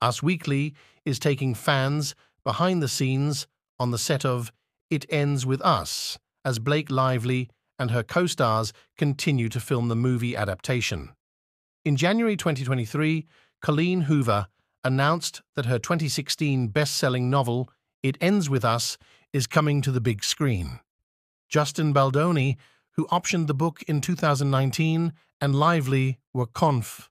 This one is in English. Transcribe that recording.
Us Weekly is taking fans behind the scenes on the set of It Ends With Us as Blake Lively and her co stars continue to film the movie adaptation. In January 2023, Colleen Hoover announced that her 2016 best selling novel, It Ends With Us, is coming to the big screen. Justin Baldoni, who optioned the book in 2019, and Lively were conf